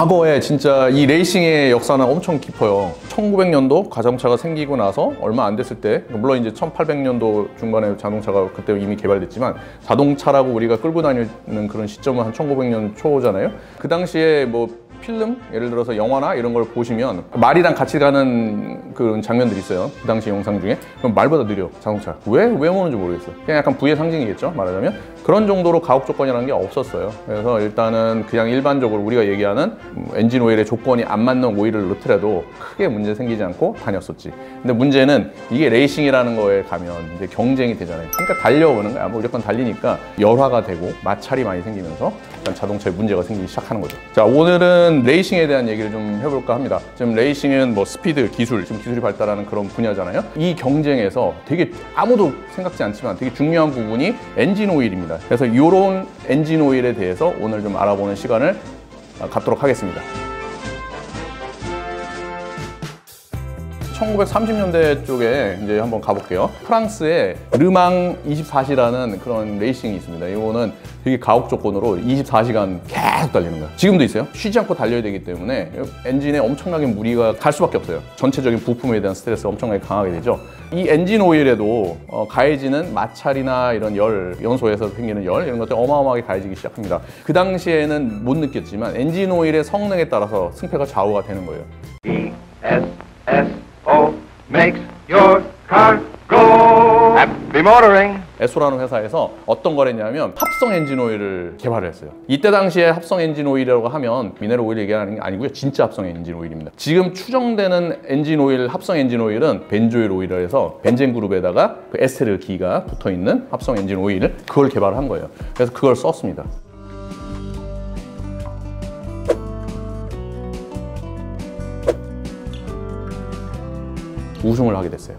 과거에 진짜 이 레이싱의 역사는 엄청 깊어요. 1900년도 자동차가 생기고 나서 얼마 안 됐을 때, 물론 이제 1800년도 중반에 자동차가 그때 이미 개발됐지만 자동차라고 우리가 끌고 다니는 그런 시점은 한 1900년 초잖아요. 그 당시에 뭐 필름 예를 들어서 영화나 이런 걸 보시면 말이랑 같이 가는 그런 장면들이 있어요 그 당시 영상 중에 그럼 말보다 느려 자동차 왜? 왜 오는지 모르겠어 그냥 약간 부의 상징이겠죠 말하자면 그런 정도로 가혹 조건이라는 게 없었어요 그래서 일단은 그냥 일반적으로 우리가 얘기하는 엔진 오일의 조건이 안 맞는 오일을 넣더라도 크게 문제 생기지 않고 다녔었지 근데 문제는 이게 레이싱이라는 거에 가면 이제 경쟁이 되잖아요 그러니까 달려오는 거야 무조건 달리니까 열화가 되고 마찰이 많이 생기면서 일단 자동차에 문제가 생기기 시작하는 거죠 자 오늘은 레이싱에 대한 얘기를 좀 해볼까 합니다. 지금 레이싱은 뭐 스피드, 기술, 지금 기술이 발달하는 그런 분야잖아요. 이 경쟁에서 되게 아무도 생각지 않지만 되게 중요한 부분이 엔진 오일입니다. 그래서 이런 엔진 오일에 대해서 오늘 좀 알아보는 시간을 갖도록 하겠습니다. 1930년대 쪽에 이제 한번 가볼게요. 프랑스에 르망 24시라는 그런 레이싱이 있습니다. 이거는 되게 가혹 조건으로 24시간 계속 달리는 거예요. 지금도 있어요. 쉬지 않고 달려야 되기 때문에 엔진에 엄청나게 무리가 갈 수밖에 없어요. 전체적인 부품에 대한 스트레스가 엄청나게 강하게 되죠. 이 엔진 오일에도 어, 가해지는 마찰이나 이런 열, 연소에서 생기는 열 이런 것들이 어마어마하게 가해지기 시작합니다. 그 당시에는 못 느꼈지만 엔진 오일의 성능에 따라서 승패가 좌우가 되는 거예요. E S S makes your car go. Happy motoring. 에소라는 회사에서 어떤 걸 했냐면 합성 엔진 오일을 개발을 했어요. 이때 당시에 합성 엔진 오일이라고 하면 미네랄 오일 얘기하는 게 아니고요. 진짜 합성 엔진 오일입니다. 지금 추정되는 엔진 오일, 합성 엔진 오일은 벤조일 오일이라 해서 벤젠 그룹에다가 그 에스테르 기가 붙어 있는 합성 엔진 오일을 그걸 개발한 거예요. 그래서 그걸 썼습니다. 우승을 하게 됐어요.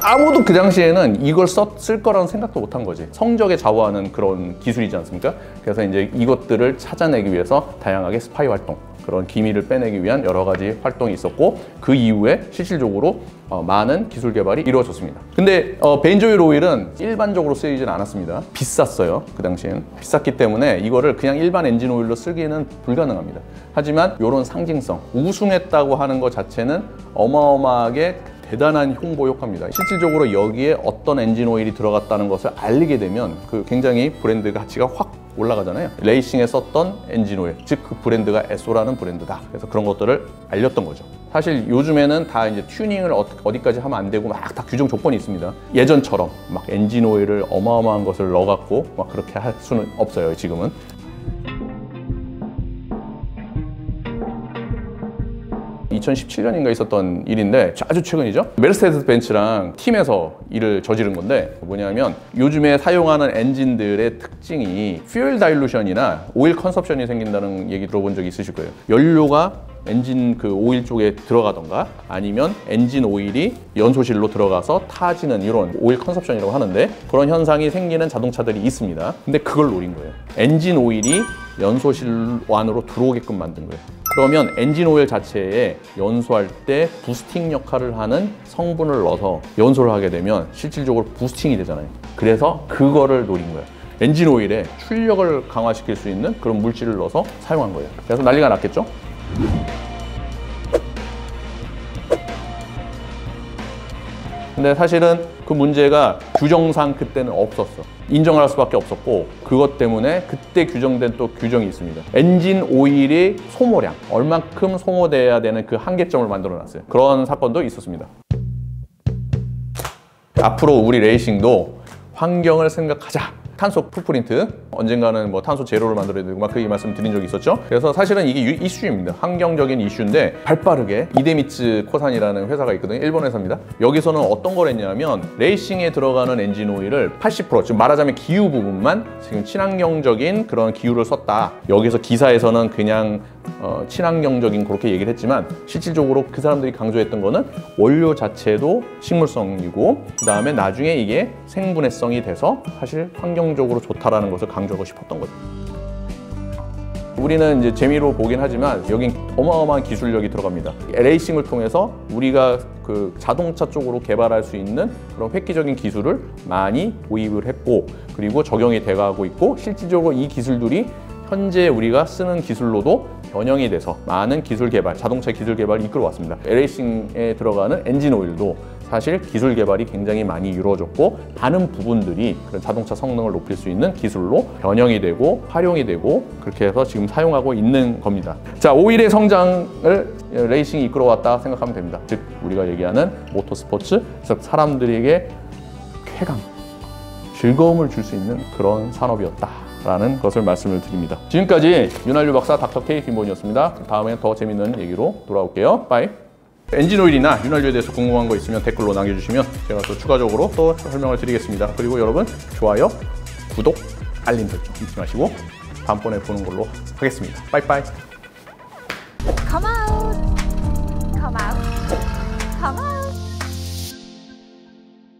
아무도 그 당시에는 이걸 썼을 거라는 생각도 못한 거지. 성적에 좌우하는 그런 기술이지 않습니까? 그래서 이제 이것들을 찾아내기 위해서 다양하게 스파이 활동, 그런 기밀을 빼내기 위한 여러 가지 활동이 있었고 그 이후에 실질적으로 어, 많은 기술 개발이 이루어졌습니다. 근데 어, 벤조일 오일은 일반적으로 쓰이진 않았습니다. 비쌌어요. 그 당시엔 비쌌기 때문에 이거를 그냥 일반 엔진 오일로 쓰기는 불가능합니다. 하지만 이런 상징성, 우승했다고 하는 것 자체는 어마어마하게 대단한 홍보 효과입니다. 실질적으로 여기에 어떤 엔진 오일이 들어갔다는 것을 알리게 되면 그 굉장히 브랜드 가치가 확 올라가잖아요. 레이싱에 썼던 엔진 오일, 즉 그 브랜드가 에소라는 브랜드다. 그래서 그런 것들을 알렸던 거죠. 사실 요즘에는 다 이제 튜닝을 어디까지 하면 안 되고 막 다 규정 조건이 있습니다. 예전처럼 막 엔진 오일을 어마어마한 것을 넣어갖고 막 그렇게 할 수는 없어요. 지금은. 2017년인가 있었던 일인데 아주 최근이죠. 메르세데스 벤츠랑 팀에서 일을 저지른 건데 뭐냐면 요즘에 사용하는 엔진들의 특징이 fuel dilution이나 오일 consumption이 생긴다는 얘기 들어본 적 있으실 거예요. 연료가 엔진 그 오일 쪽에 들어가던가 아니면 엔진 오일이 연소실로 들어가서 타지는 이런 오일 consumption이라고 하는데 그런 현상이 생기는 자동차들이 있습니다. 근데 그걸 노린 거예요. 엔진 오일이 연소실 안으로 들어오게끔 만든 거예요. 그러면 엔진 오일 자체에 연소할 때 boosting 역할을 하는 성분을 넣어서 연소를 하게 되면 실질적으로 boosting이 되잖아요. 그래서 그거를 노린 거예요. 엔진 오일에 출력을 강화시킬 수 있는 그런 물질을 넣어서 사용한 거예요. 그래서 난리가 났겠죠? 근데 사실은 그 문제가 규정상 그때는 없었어. 인정을 할 수밖에 없었고 그것 때문에 그때 규정된 또 규정이 있습니다. 엔진 오일의 소모량, 얼만큼 소모돼야 되는 그 한계점을 만들어 놨어요. 그런 사건도 있었습니다. 앞으로 우리 레이싱도 환경을 생각하자. 탄소 풋프린트 언젠가는 뭐 탄소 제로를 만들어야 되고 막 그 말씀 드린 적이 있었죠. 그래서 사실은 이게 이슈입니다. 환경적인 이슈인데 발빠르게 이데미츠 코산이라는 회사가 있거든요 일본 회사입니다. 여기서는 어떤 걸 했냐면 레이싱에 들어가는 엔진 오일을 80% 지금 말하자면 기후 부분만 지금 친환경적인 그런 기후를 썼다. 여기서 기사에서는 그냥 어, 친환경적인 그렇게 얘기를 했지만 실질적으로 그 사람들이 강조했던 거는 원료 자체도 식물성이고 그 다음에 나중에 이게 생분해성이 돼서 사실 환경적으로 좋다라는 것을 강조하고 싶었던 거죠. 우리는 이제 재미로 보긴 하지만 여긴 어마어마한 기술력이 들어갑니다. 레이싱을 통해서 우리가 그 자동차 쪽으로 개발할 수 있는 그런 획기적인 기술을 많이 도입을 했고 그리고 적용이 돼가고 있고 실질적으로 이 기술들이 현재 우리가 쓰는 기술로도 변형이 돼서 많은 기술 개발, 자동차 기술 개발을 이끌어왔습니다. 레이싱에 들어가는 엔진 오일도 사실 기술 개발이 굉장히 많이 이루어졌고 많은 부분들이 그런 자동차 성능을 높일 수 있는 기술로 변형이 되고 활용이 되고 그렇게 해서 지금 사용하고 있는 겁니다. 자, 오일의 성장을 레이싱이 이끌어왔다 생각하면 됩니다. 즉 우리가 얘기하는 모터 스포츠, 즉 사람들에게 쾌감, 즐거움을 줄 수 있는 그런 산업이었다 라는 것을 말씀을 드립니다. 지금까지 윤활유 박사 닥터 K 김본이었습니다. 다음에 더 재밌는 얘기로 돌아올게요. bye. 엔진 오일이나 윤활유에 대해서 궁금한 거 있으면 댓글로 남겨주시면 제가 또 추가적으로 또 설명을 드리겠습니다. 그리고 여러분 좋아요, 구독, 알림 설정 잊지 마시고 다음번에 보는 걸로 하겠습니다. 빠이빠이. On!